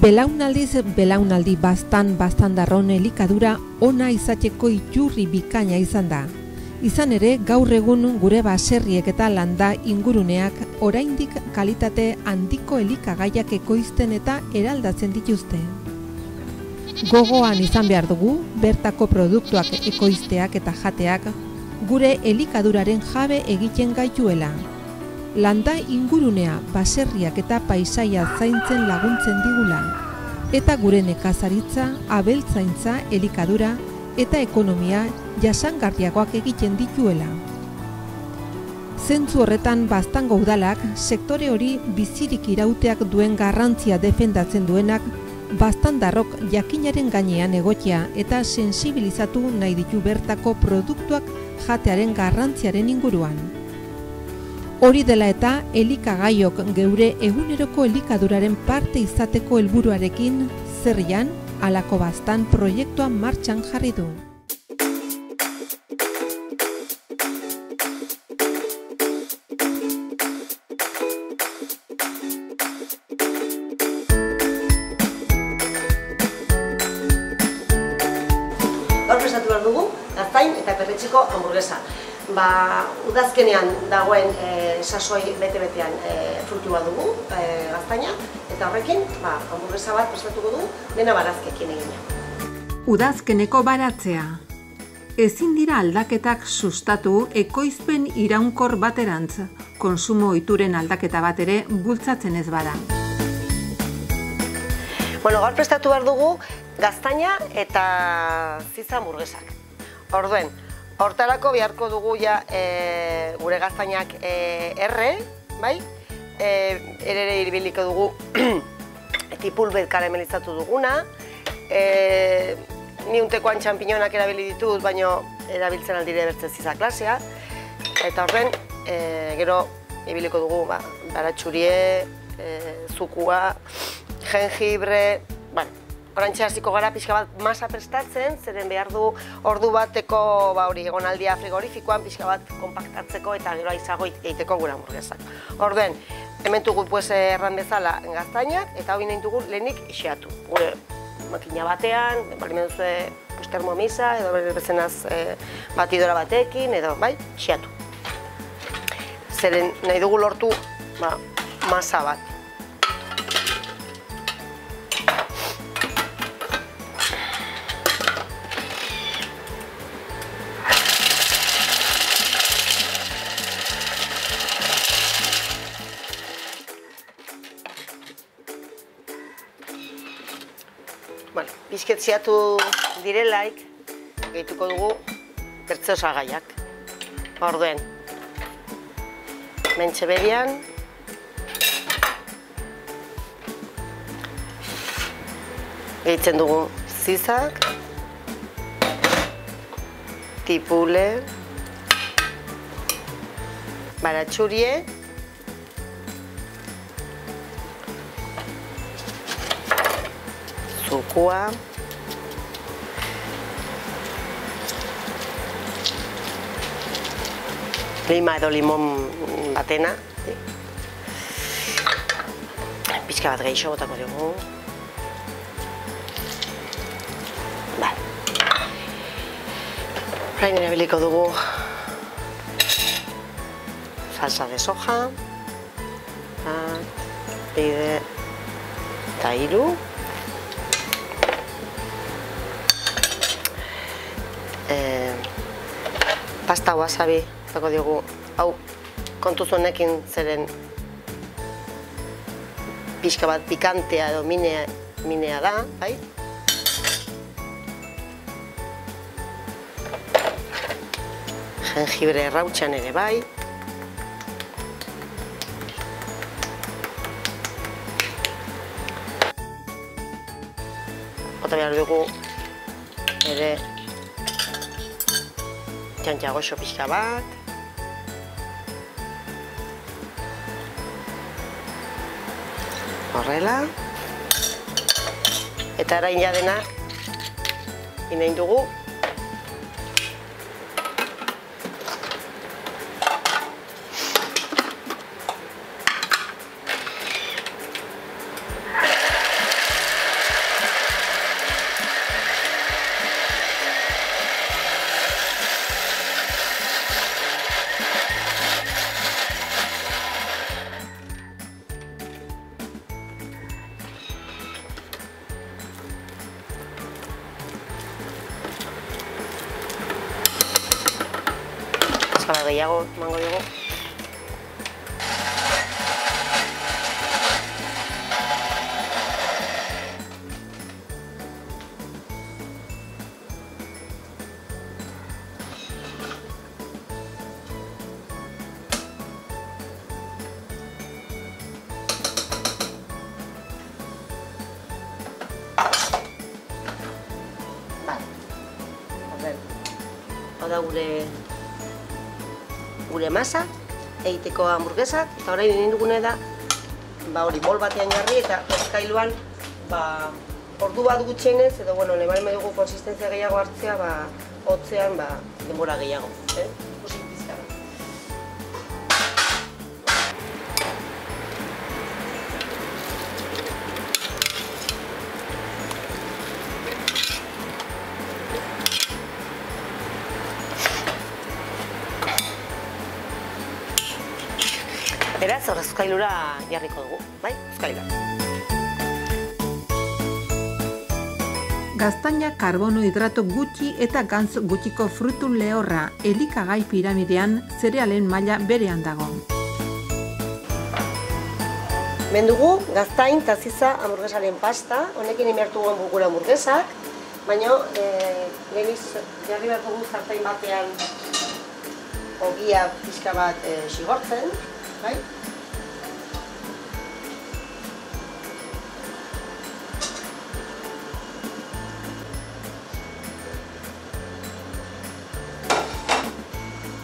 Belaunaldiz belaunaldi bastan bastandarron elikadura ona izateko iturri bikaina izan da. Izan ere, gaur egun gure baserriek eta landa inguruneak oraindik kalitate handiko elikagaiak ekoizten eta eraldatzen dituzte. Gogoan izan behar dugu, bertako produktuak ekoizteak eta jateak gure elikaduraren jabe egiten gaituela. Landa ingurunea, baserriak eta paisaia zaintzen laguntzen digula. Eta gure nekazaritza, abeltzaintza, elikadura eta ekonomia jasangarriagoak egiten dituela. Zentzu horretan baztango udalak sektore hori bizirik irauteak duen garrantzia defendatzen duenak bastandarrok jakinaren gainean egotia eta sensibilizatu nahi ditu bertako produktuak jatearen garrantziaren inguruan. Hori dela eta elikagaiok geure eguneroko elikaduraren parte izateko helburuarekin zerrian alako bastan proiektua martxan jarri du. Gaur prestatu behar dugu, gaztain eta perretxiko hamburguesa. Ba, udazkenean dagoen e, sasoi bete-betean e, frutu bat dugu, e, gaztaina, eta horrekin, ba, hamburguesa bat prestatuko dugu, dena barazkekin egina. Udazkeneko baratzea. Ezin dira aldaketak sustatu ekoizpen iraunkor baterantz, konsumo ohituren aldaketa bat ere bultzatzen ez bada. Bueno, gaur prestatu behar dugu gaztaina eta ziza hamburguesak. Orduen, hortarako beharko dugu ja e, gure gaztainak e, erre, bai? E, erere irbiliko dugu tipulbet karamelizatu duguna, e, ni untekoan txampinonak erabili ditut, baino erabiltzen aldire bertze ziza klasea. Eta horren, e, gero ibiliko dugu ba, baratxurie, e, zukua, jengibre, bueno, Orantxe hasiko gara pixka bat masa prestatzen, zeren behar du ordu bateko ba hori egonaldia frigorifikoan pixka bat kompaktatzeko eta gero aizago egiteko gura hamburguesak. Orduen, hemen dugu pues erran bezala gaztainak eta hori nahi dugu lehenik xeatu. Gure makina batean, bali meduzue pues, termomisa edo bezenaz e, batidora batekin edo bai, xeatu. Zeren nahi dugu lortu ba, masa bat. Bueno, pixket ziatu direlaik, gehituko dugu bertze osagaiak. Orduen, mentxe berian, gehitzen dugu zizak, tipule, baratxurie, zukua, lima edo limon batena, pixka bat gehiago botako dugu. Bai. Orain erabiliko dugu salsa de soja, bat, bide, eta hiru. Pasta wasabi, zako diogu, hau kontuz honekin zeren pixka bat pikantea edo minea, minea da, bai? Jengibre errautxan ere bai. Ota behar dugu ere txantxagoxo pixka bat. Horrela. Eta arain dena inain dugu. Pizka gehiago emango dugu. Hau da gure gure masa egiteko hamburguesak eta orain egin dugune da ba hori bol batean jarri eta eskailuan ba ordu bat gutxienez edo bueno, ne bali dugu konsistentzia gehiago hartzea ba hotzean ba denbora gehiago, eh? Hor ezkailura jarriko dugu, bai? Ezkailura. Gaztaina karbonohidrato gutxi eta gantz gutxiko frutu lehorra elikagai piramidean zerealen maila berean dago. Hemen dugu, gaztain eta ziza hamburguesaren pasta, honekin imertu guen gure hamburguesak, baina e, geniz jarri behar dugu zartain batean ogia pixka bat e, xigortzen, bai?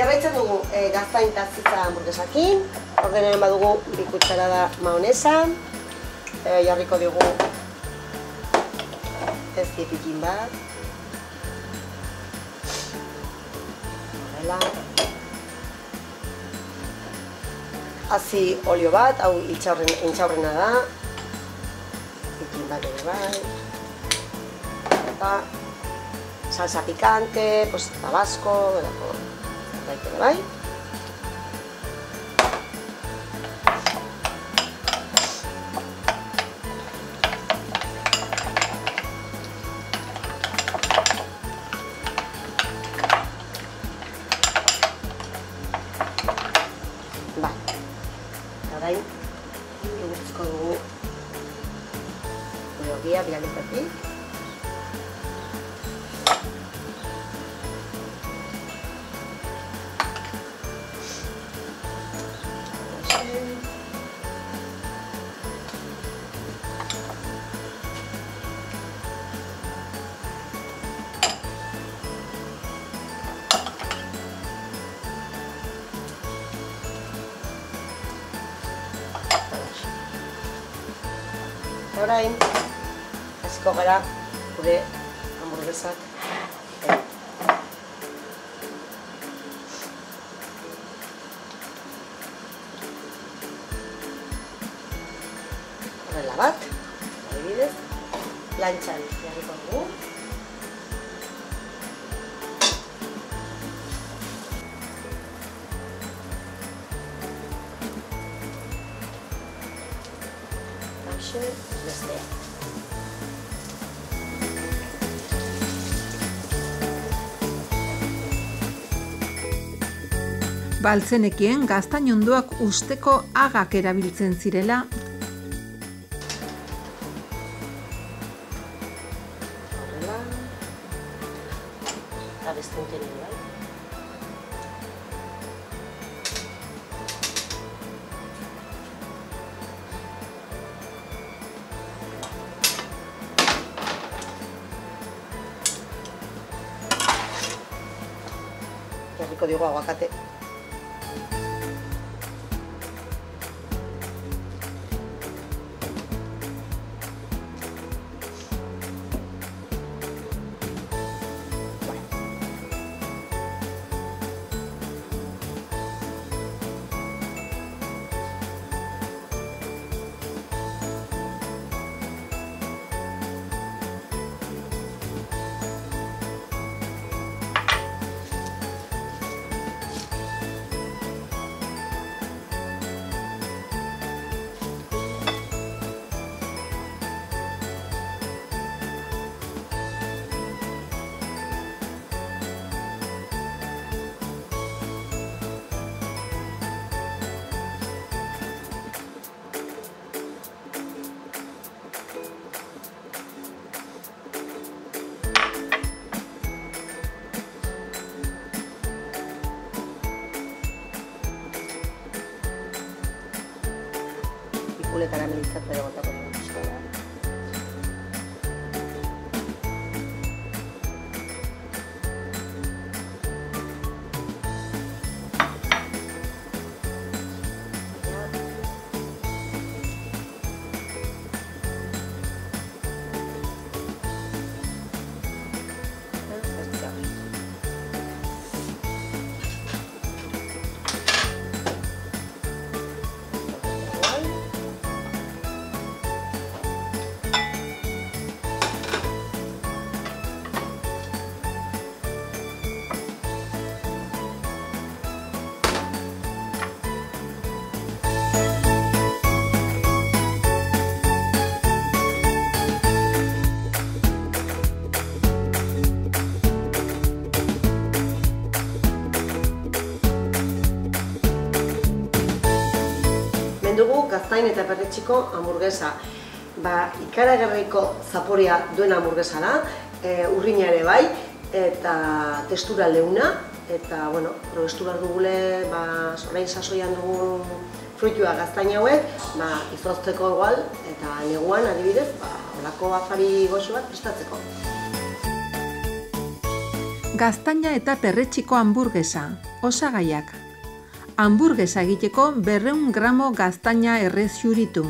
Jarraitzen dugu e, gaztain eta zitza hamburguesakin, ordenaren badugu bi kutsarada maonesa, e, jarriko dugu ez pikin bat, horrela, hazi olio bat, hau intxaurren, intxaurrena da, pikin bat ere bai, eta salsa picante, pues, tabasco, delako, zerbait ere bai. Bai. Eta orain, igurtziko dugu gure ogia bialetatik. Eta orain, hasiko gara gure hamburguesak. Horrela bat, adibidez, lantxan jarriko dugu. Hauxe, Baltzenekien gaztain ondoak usteko agak erabiltzen zirela. Eta beste uten ere bai. Jarriko digo aguakate. txikule karamelizatu ere botako dugu. dugu gaztain eta perretxiko hamburguesa. Ba, ikaragarriko zaporia duen hamburguesa da, e, urrina ere bai, eta testura leuna, eta, bueno, probestu behar dugule, ba, orain sasoian dugun fruitua gaztain hauek, ba, izozteko igual, eta neguan, adibidez, ba, olako afari goxo bat prestatzeko. Gaztaina eta perretxiko hamburguesa, osagaiak, hamburguesa egiteko berreun gramo gaztaina errez juritu.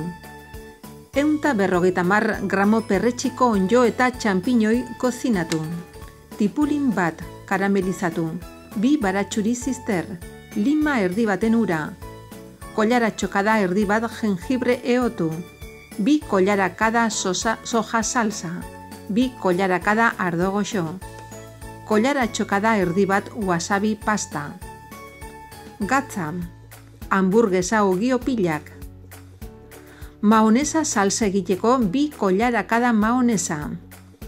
Eunta berrogeita mar gramo perretxiko onjo eta txampiñoi kozinatu. Tipulin bat karamelizatu. Bi baratxuri zizter. Lima erdi baten ura. Kollara txokada erdi bat jengibre eotu. Bi kollara kada sosa, soja salsa. Bi kollara kada ardo goxo. Kollara txokada erdi bat wasabi pasta gatza, hamburguesa ogio pilak. Maonesa salsa egiteko bi kollara kada maonesa.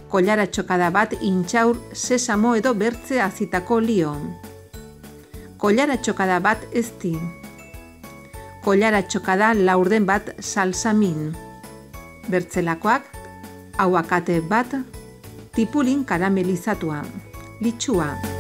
Kollara txokada bat intxaur sesamo edo bertze azitako lio. Kollara txokada bat ezti. Kollara txokada laurden bat salsa min. Bertzelakoak, hauakate bat, tipulin karamelizatua. Litxua.